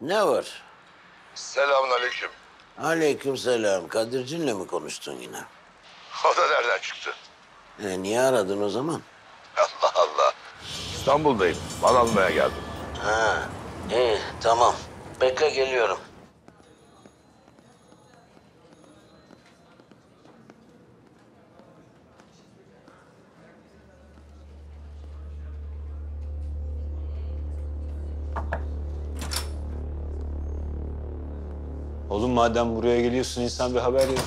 Ne var? Selamünaleyküm. Aleykümselam. Kadircin'le mi konuştun yine? O da nereden çıktı? E, niye aradın o zaman? Allah Allah. İstanbul'dayım. Mal almaya geldim. Ha, iyi tamam. Bekle geliyorum. Oğlum madem buraya geliyorsun insan bir haber verir.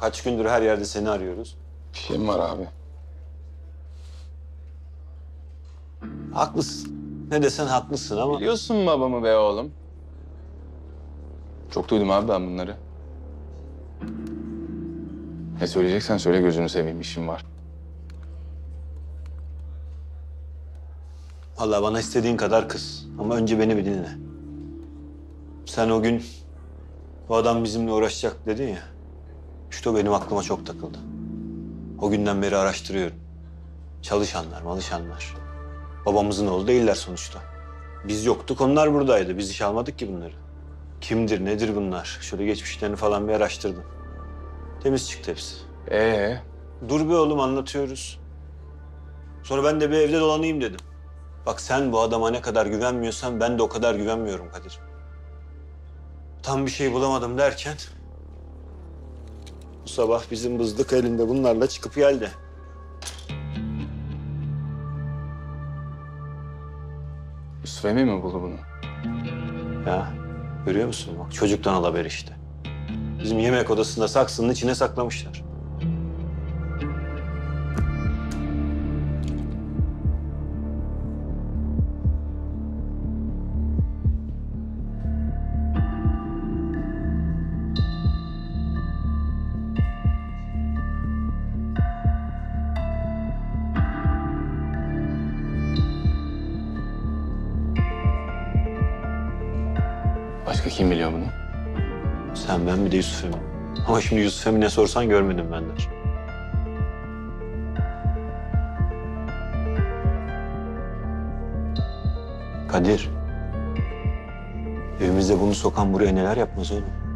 Kaç gündür her yerde seni arıyoruz. Bir şeyim var abi. Haklısın. Ne desen haklısın ama Biliyorsun babamı be oğlum. Çok duydum abi ben bunları. Ne söyleyeceksen söyle gözünü seveyim işim var. vallahi bana istediğin kadar kız. Ama önce beni bir dinle. Sen o gün bu adam bizimle uğraşacak dedin ya. İşte o benim aklıma çok takıldı. O günden beri araştırıyorum. Çalışanlar, malışanlar. Babamızın oğlu değiller sonuçta. Biz yoktuk, onlar buradaydı. Biz iş almadık ki bunları. Kimdir, nedir bunlar? Şöyle geçmişlerini falan bir araştırdım. Temiz çıktı hepsi. Ee, Dur be oğlum anlatıyoruz. Sonra ben de bir evde dolanayım dedim. Bak sen bu adama ne kadar güvenmiyorsan ben de o kadar güvenmiyorum Kadir. Tam bir şey bulamadım derken... Bu sabah bizim bızdık elinde bunlarla çıkıp geldi. Yusuf Emre mi buldu bunu? Ya görüyor musun bak çocuktan al haber işte. Bizim yemek odasında saksının içine saklamışlar. Başka kim biliyor bunu? Sen ben bir de Yusuf Emin. Ama şimdi Yusuf Emin'e sorsan görmedim ben der. Kadir. Evimize bunu sokan buraya neler yapmaz oğlum?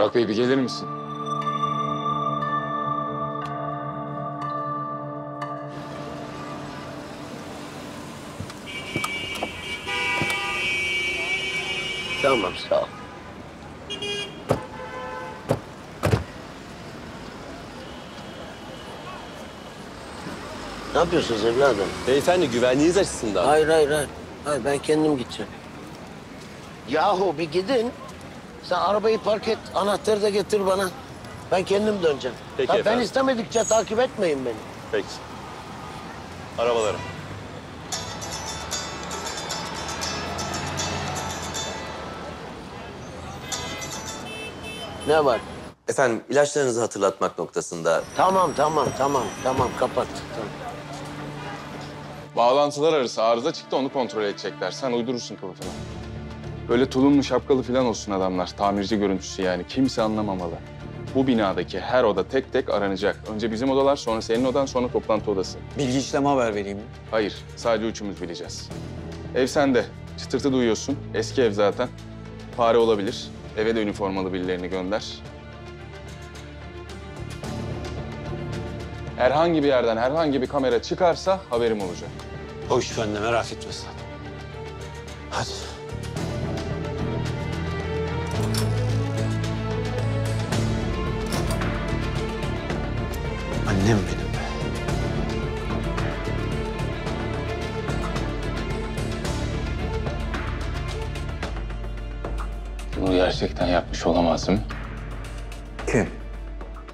Burak Bey bir gelir misin? Tamam sağ ol. Ne yapıyorsunuz evladım? Beyefendi güvenliğiniz açısından. Hayır hayır hayır. Hayır ben kendim gideceğim. Yahu bir gidin. Sen arabayı park et, anahtarı da getir bana. Ben kendim döneceğim. Peki ben istemedikçe takip etmeyin beni. Peki. Arabaları. Ne var? Efendim ilaçlarınızı hatırlatmak noktasında Tamam tamam tamam tamam kapat. Tamam. Bağlantılar arası arıza çıktı onu kontrol edecekler. Sen uydurursun kılıfını. Böyle tulumlu şapkalı falan olsun adamlar. Tamirci görüntüsü yani. Kimse anlamamalı. Bu binadaki her oda tek tek aranacak. Önce bizim odalar, sonra senin odan, sonra toplantı odası. Bilgi işleme haber vereyim mi? Hayır, sadece üçümüz bileceğiz. Ev sende. Çıtırtı duyuyorsun. Eski ev zaten. Fare olabilir. Eve de üniformalı birilerini gönder. Herhangi bir yerden herhangi bir kamera çıkarsa haberim olacak. O iş bende merak etme sen. Hadi. Annem benim be. Bunu gerçekten yapmış olamaz mi? Kim?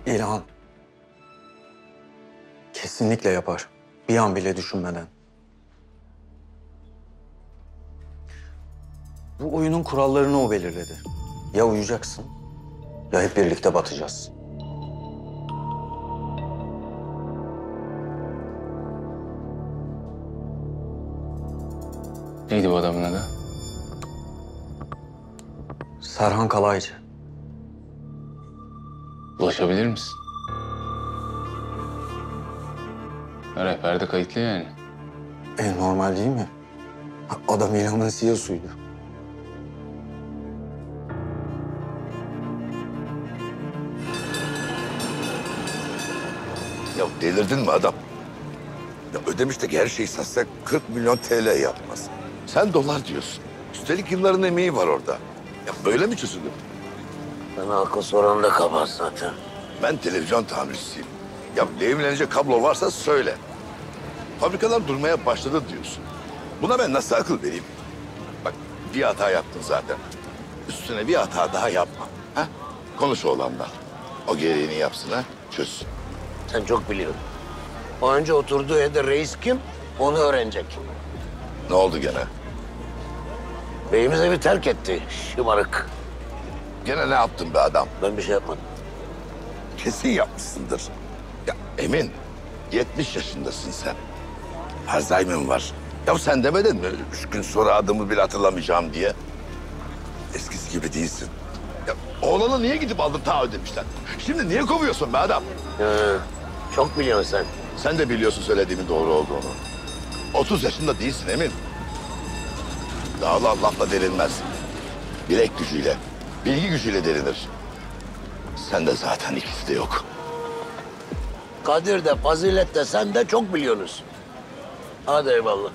İlhan. Kesinlikle yapar. Bir an bile düşünmeden. Bu oyunun kurallarını o belirledi. Ya uyuyacaksın ya hep birlikte batacağız. Neydi bu adamın adı? Serhan Kalaycı. Ulaşabilir misin? Rehberde kayıtlı yani. E normal değil mi? Adam İlhan'ın CEO'suydu. Ya delirdin mi adam? Ya ödemişteki her şeyi satsak 40 milyon TL yapmaz. Sen dolar diyorsun. Üstelik yılların emeği var orada. Ya böyle mi çözülür? Bana akıl soran da kabahat zaten. Ben televizyon tamircisiyim. Ya evlenecek kablo varsa söyle. Fabrikalar durmaya başladı diyorsun. Buna ben nasıl akıl vereyim? Bak bir hata yaptın zaten. Üstüne bir hata daha yapma. Ha? Konuş oğlanla. O gereğini yapsın ha. Çöz. Sen çok biliyorsun. O önce oturduğu evde reis kim? Onu öğrenecek. Ne oldu gene? Beyimiz evi terk etti. Şımarık. Gene ne yaptın be adam? Ben bir şey yapmadım. Kesin yapmışsındır. Ya Emin, 70 yaşındasın sen. Alzheimer var. Ya sen demedin mi üç gün sonra adımı bile hatırlamayacağım diye? Eskisi gibi değilsin. Ya oğlanı niye gidip aldın ta ödemişten? Şimdi niye kovuyorsun be adam? Hı, çok biliyorsun sen. Sen de biliyorsun söylediğimin doğru olduğunu. 30 yaşında değilsin Emin. Dağlar lafla delinmez. Bilek gücüyle, bilgi gücüyle delinir. Sende zaten ikisi de yok. Kadir de fazilet de sen de çok biliyorsunuz. Hadi eyvallah.